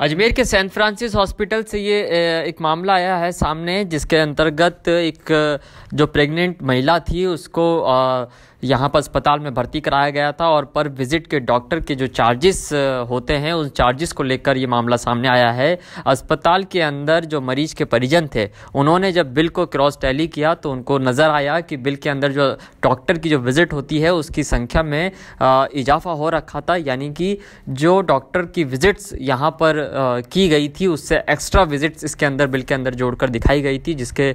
अजमेर के Saint Francis hospital से ये एक मामला आया है सामने, जिसके अंतर्गत एक, जो प्रेग्नेंट महिला थी, उसको यहाँ पर अस्पताल में भर्ती कराया गया था और पर विज़िट के डॉक्टर के जो चार्जेस होते हैं, उन चार्जेस को लेकर ये मामला सामने आया है। अस्पताल के अंदर जो मरीज़ के परिजन थे, उन्होंने जब बिल को क्रॉस टैली किया तो उनको नज़र आया कि बिल के अंदर जो डॉक्टर की जो विज़िट होती है, उसकी संख्या में इजाफा हो रखा था। यानी कि जो डॉक्टर की विज़िट्स यहाँ पर की गई थी, उससे एक्स्ट्रा विज़िट्स इसके अंदर, बिल के अंदर जोड़कर दिखाई गई थी, जिसके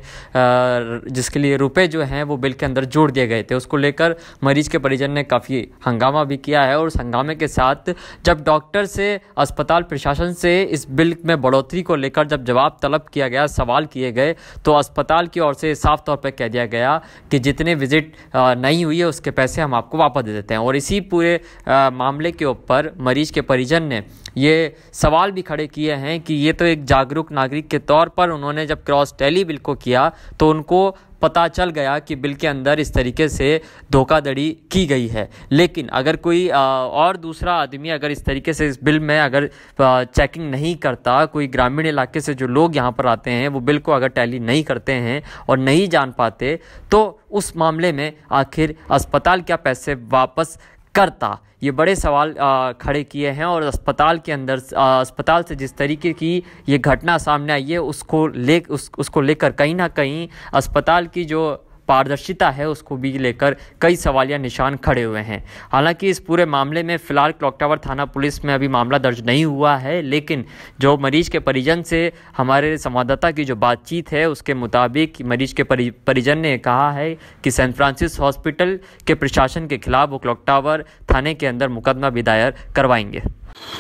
जिसके लिए रुपए जो हैं, वो बिल के अंदर जोड़ दिए गए थे। उसको लेकर मरीज़ के परिजन ने काफ़ी हंगामा भी किया है और उस हंगामे के साथ जब डॉक्टर से, अस्पताल प्रशासन से इस बिल में बढ़ोतरी को लेकर जब जवाब तलब किया गया, सवाल किए गए तो अस्पताल की ओर से साफ़ तौर पर कह दिया गया कि जितने विज़िट नहीं हुई है, उसके पैसे हम आपको वापस दे देते हैं। और इसी पूरे मामले के ऊपर मरीज़ के परिजन ने ये सवाल भी खड़े किए हैं कि ये तो एक जागरूक नागरिक के तौर पर उन्होंने जब क्रॉस टैली बिल को किया तो उनको पता चल गया कि बिल के अंदर इस तरीके से धोखाधड़ी की गई है। लेकिन अगर कोई और दूसरा आदमी अगर इस तरीके से इस बिल में अगर चेकिंग नहीं करता, कोई ग्रामीण इलाके से जो लोग यहाँ पर आते हैं, वो बिल को अगर टैली नहीं करते हैं और नहीं जान पाते तो उस मामले में आखिर अस्पताल क्या पैसे वापस करता। ये बड़े सवाल खड़े किए हैं और अस्पताल के अंदर अस्पताल से जिस तरीके की ये घटना सामने आई है, उसको ले, उस, उसको लेकर कहीं ना कहीं अस्पताल की जो पारदर्शिता है उसको भी लेकर कई सवालिया निशान खड़े हुए हैं। हालाँकि इस पूरे मामले में फ़िलहाल क्लॉक टावर थाना पुलिस में अभी मामला दर्ज नहीं हुआ है, लेकिन जो मरीज़ के परिजन से हमारे संवाददाता की जो बातचीत है, उसके मुताबिक मरीज़ के परिजन ने कहा है कि सेंट फ्रांसिस हॉस्पिटल के प्रशासन के खिलाफ वो क्लॉक टावर थाने के अंदर मुकदमा भी दायर करवाएँगे।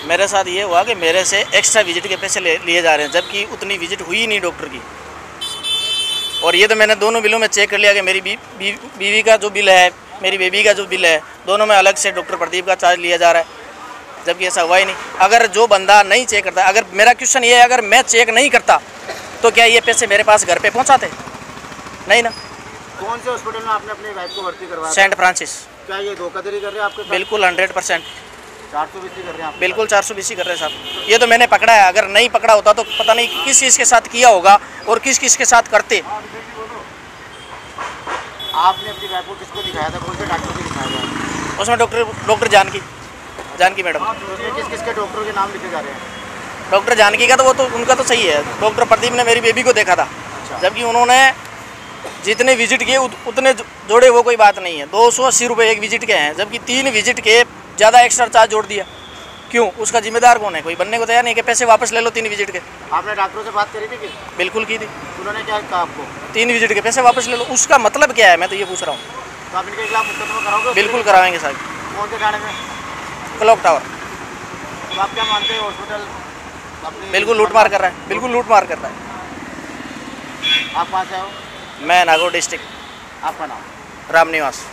मेरे साथ ये हुआ कि मेरे से एक्स्ट्रा विज़िट के पैसे लिए जा रहे हैं, जबकि उतनी विज़िट हुई नहीं डॉक्टर की। और ये तो मैंने दोनों बिलों में चेक कर लिया कि मेरी बी, बी, बीवी का जो बिल है मेरी बेबी का जो बिल है दोनों में अलग से डॉक्टर प्रदीप का चार्ज लिया जा रहा है। जबकि ऐसा हुआ ही नहीं। अगर जो बंदा नहीं चेक करता अगर मेरा क्वेश्चन ये है अगर मैं चेक नहीं करता तो क्या ये पैसे मेरे पास घर पे पहुंचाते? नहीं ना। कौन से हॉस्पिटल में आपने अपनी वाइफ को भर्ती करवाया सेंट फ्रांसिस क्या ये धोखाधड़ी कर रहे हैं आपके बिल्कुल हंड्रेड परसेंट चार सौ बीसी कर रहे हैं बिल्कुल चार सौ बीसी कर रहे हैं साहब। ये तो मैंने पकड़ा है अगर नहीं पकड़ा होता तो पता नहीं किस चीज़ के साथ किया होगा और किस किस के साथ करते। आपने अपनी किसको दिखाया था? कौन से डॉक्टर को दिखाया था? उसमें doctor doctor Janaki Janaki madam. किस किस के डॉक्टरों के नाम लिखे जा रहे हैं? डॉक्टर जानकी का तो वो तो उनका तो सही है। डॉक्टर प्रदीप ने मेरी बेबी को देखा था। अच्छा। जबकि उन्होंने जितने विज़िट किए उतने जोड़े वो कोई बात नहीं है। दो सौ अस्सी रुपये एक विज़िट के हैं जबकि तीन विज़िट के ज़्यादा एक्स्ट्रा चार्ज जोड़ दिया। क्यों? उसका जिम्मेदार कौन है? कोई बनने को तैयार नहीं कि पैसे वापस ले लो तीन विज़िट के। आपने डॉक्टरों से बात करी थी कि? बिल्कुल की थी। उन्होंने क्या कहा आपको? तीन विज़िट के पैसे वापस ले लो। उसका मतलब क्या है? मैं तो ये पूछ रहा हूँ। तो आप इनके खिलाफ मुकदमा कराओगे बिल्कुल कराएँगे सर कौन से थाने में? क्लॉक टावर तो आप क्या मानते हैं हॉस्पिटल बिल्कुल लूट मार कर रहा है। बिल्कुल लूट मार कर रहा है। आप कहाँ से हो? मैं नागौर डिस्ट्रिक्ट आपका नाम? राम निवास